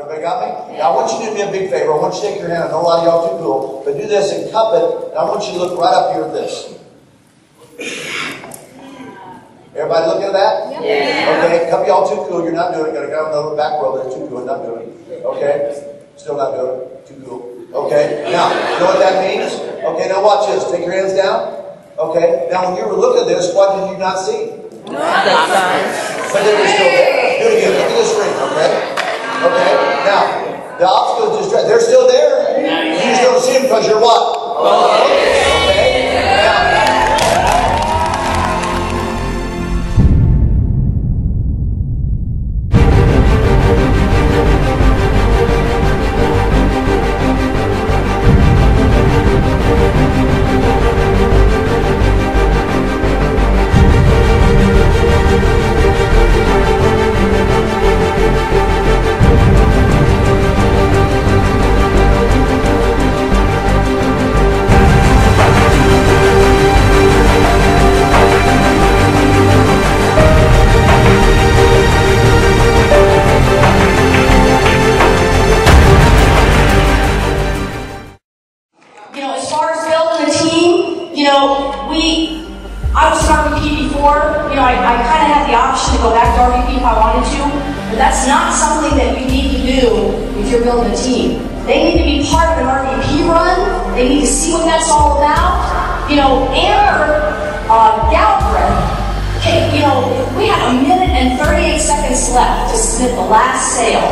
Everybody got me? Now I want you to do me a big favor. I want you to take your hand. I know a lot of y'all too cool, but do this and cup it. And I want you to look right up here at this. Everybody looking at that? Yeah. Okay, a couple y'all too cool. You're not doing it. Got a guy on the back row that's too cool. Not doing it. Okay? Still not doing it. Too cool. Okay? Now, you know what that means? Okay, now watch this. Take your hands down. Okay? Now, when you were looking at this, what did you not see? But they were still there. Do it again. Look at the screen, okay? Okay? Now, the obstacles distract. They're still there. You just don't see them because you're what? Oh, I, I kind of had the option to go back to RVP if I wanted to, but that's not something that you need to do if you're building a team. They need to be part of an RVP run, they need to see what that's all about. You know, Amber uh, Galbraith, okay, you know, we had a minute and 38 seconds left to submit the last sale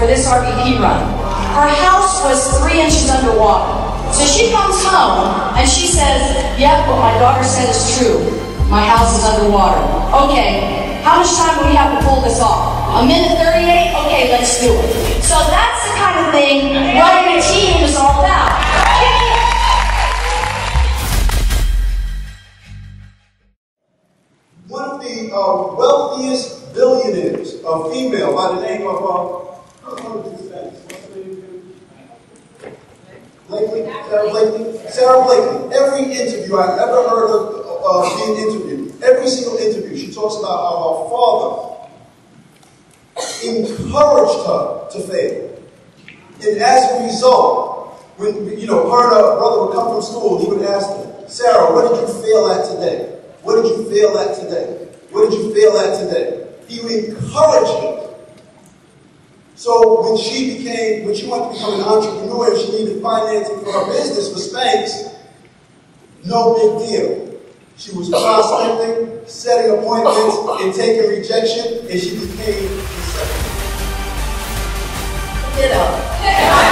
for this RVP run. Her house was three inches underwater. So she comes home and she says, Yep, what my daughter said is true. My house is underwater. Okay, how much time do we have to pull this off? A minute 38? Okay, let's do it. So that's the kind of thing running a team is all about. One of the uh, wealthiest billionaires, a female by the name of, uh? Blakely? Sara Blakely? Sara Blakely. Every interview I've ever heard of uh, being interviewed, every single interview, she talks about how her father encouraged her to fail. And as a result, when you know her and her brother would come from school, he would ask her, Sara, what did you fail at today? What did you fail at today? What did you fail at today? He would encourage her. So when she became, when she wanted to become an entrepreneur she needed financing for her business for Spanx, no big deal. She was prospecting, setting appointments, and taking rejection, and she became successful. Ditto. Just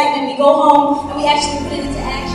excitement, we go home, and we actually put it into action.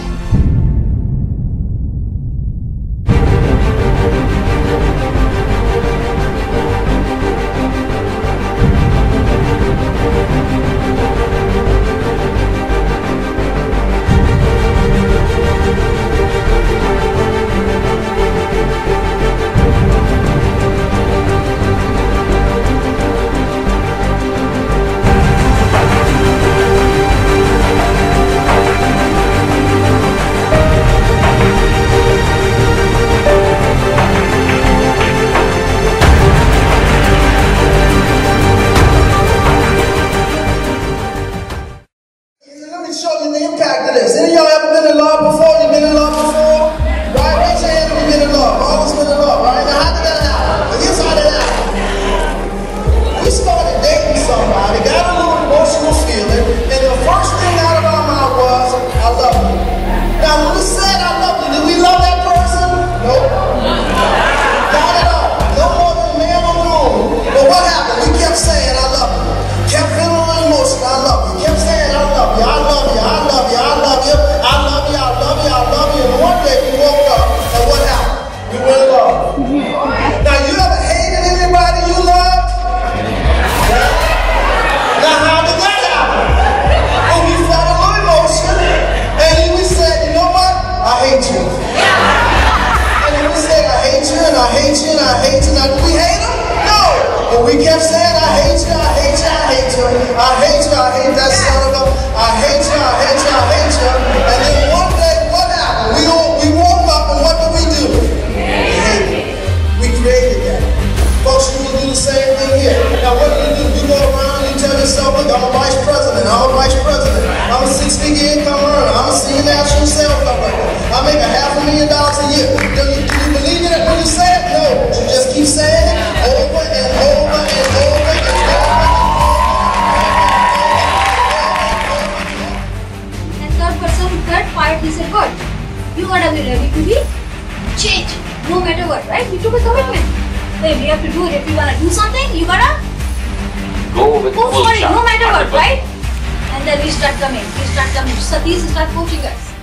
I hate you, I hate that son of a, I hate you, I hate you, I hate you. And then one day, what happened? We all we woke up and what do we do? We created that. Folks, you can do the same thing here. Now what do you do? You go around and you tell yourself, look, I'm a vice president, I'm a vice president, I'm a six-figure income earner, I'm a senior national sales company. I make a half a million dollars a year. are ready to be changed. No matter what, right? We took a commitment. Hey, we have to do it. If you wanna do something, you gotta go with go for no matter what, right? And then we start coming. We start coming. Satis start coaching us.